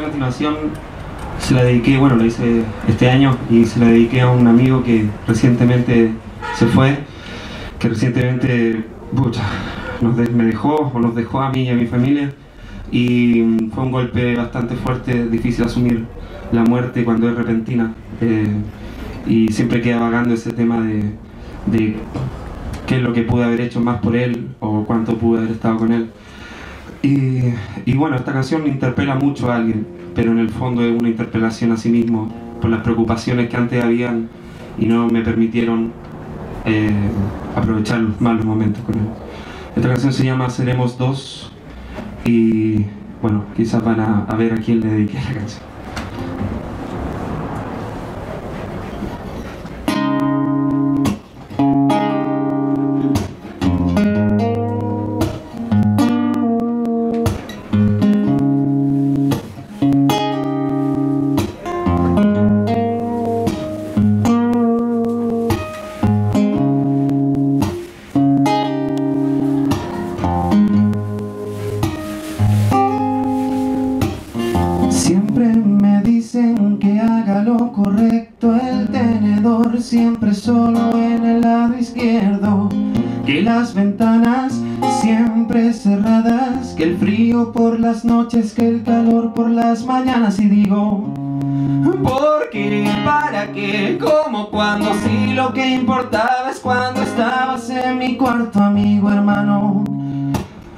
a continuación se la dediqué, bueno, la hice este año y se la dediqué a un amigo que recientemente se fue, que recientemente nos me dejó o nos dejó a mí y a mi familia y fue un golpe bastante fuerte, difícil asumir la muerte cuando es repentina eh, y siempre queda vagando ese tema de, de qué es lo que pude haber hecho más por él o cuánto pude haber estado con él. Y, bueno, esta canción interpela mucho a alguien, pero en el fondo es una interpelación a sí mismo por las preocupaciones que antes habían y no me permitieron eh, aprovechar los malos momentos con él. Esta canción se llama Seremos Dos y bueno, quizás van a, a ver a quién le dediqué la canción. Siempre solo en el lado izquierdo Que las ventanas siempre cerradas Que el frío por las noches, que el calor por las mañanas Y digo, ¿por qué? ¿Para qué? ¿Cómo? ¿Cuándo? Si lo que importaba es cuando estabas en mi cuarto, amigo hermano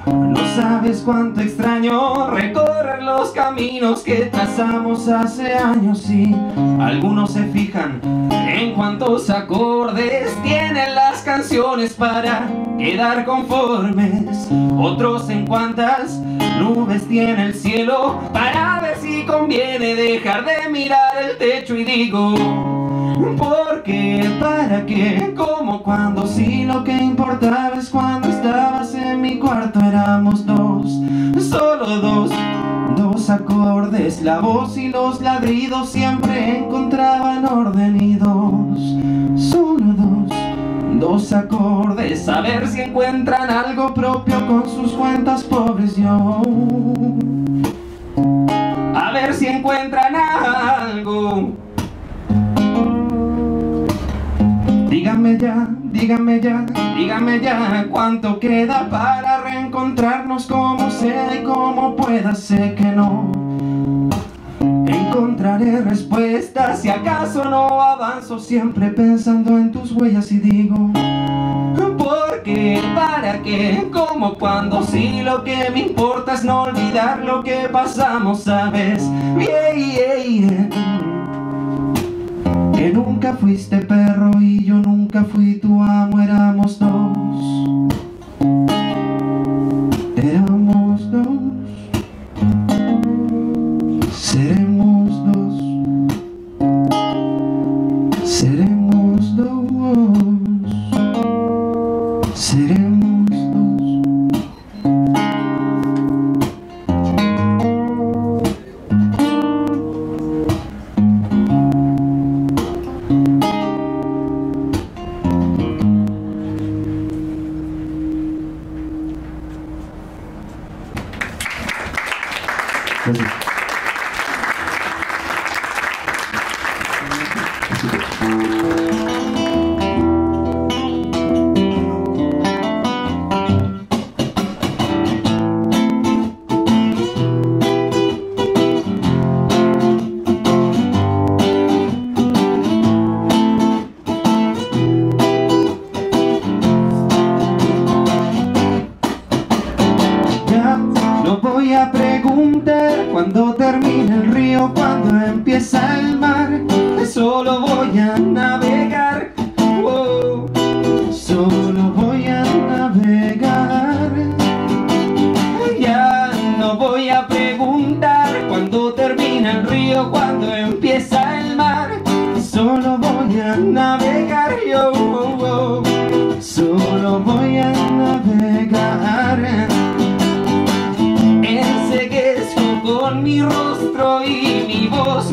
no sabes cuánto extraño recorrer los caminos que trazamos hace años y algunos se fijan cuántos acordes tienen las canciones para quedar conformes Otros en cuántas nubes tiene el cielo Para ver si conviene dejar de mirar el techo y digo ¿Por qué? ¿Para qué? ¿Cómo? ¿Cuándo? Si lo que importaba es cuando estabas en mi cuarto Éramos dos, solo dos Dos acordes, la voz y los ladridos siempre encontraban orden dos acordes, a ver si encuentran algo propio con sus cuentas pobres yo. A ver si encuentran algo. Dígame ya, dígame ya, dígame ya Cuánto queda para reencontrarnos como sea y como pueda Sé que no Encontraré respuestas si acaso no avanzo Siempre pensando en tus huellas y digo ¿Por qué? ¿Para qué? ¿Cómo? ¿Cuándo? Si lo que me importa es no olvidar lo que pasamos, ¿sabes? Yeah, que nunca fuiste perro y yo nunca fui tu amo, éramos dos. Cuando termina el río, cuando empieza el cuando empieza el mar. Solo voy a navegar yo oh, oh, Solo voy a navegar. Con mi rostro y mi voz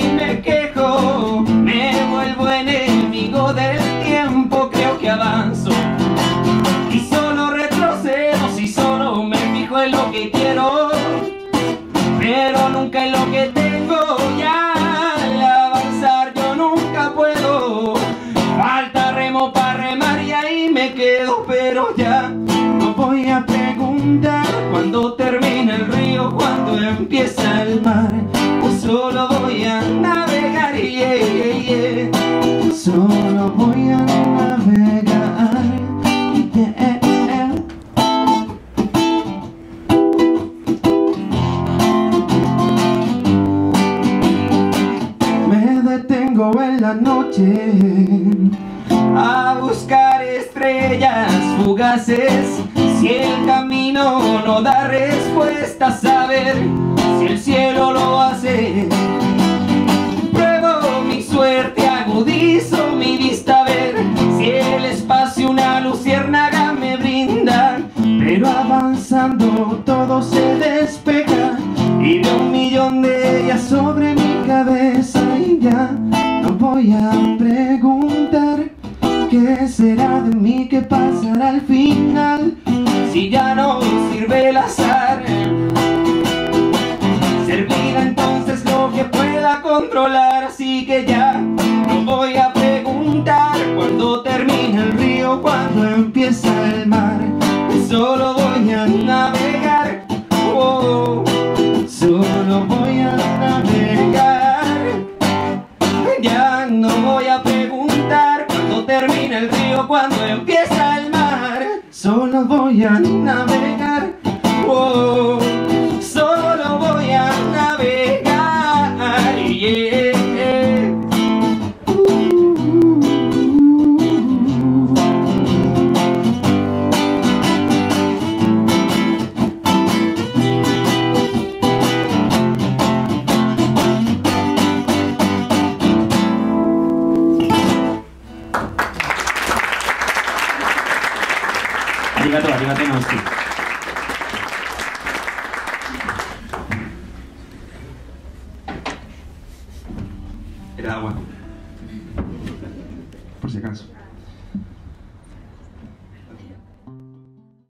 y me quejo, me vuelvo enemigo del tiempo, creo que avanzo. Y solo retrocedo si solo me fijo en lo que quiero, pero nunca en lo que tengo ya. Avanzar yo nunca puedo, falta remo para remar y ahí me quedo, pero ya no voy a preguntar cuando termina el río, cuando empieza el mar. a buscar estrellas fugaces. Si el camino no da respuestas Servirá entonces lo que pueda controlar. Así que ya no voy a preguntar Cuando termina el río, cuando empieza el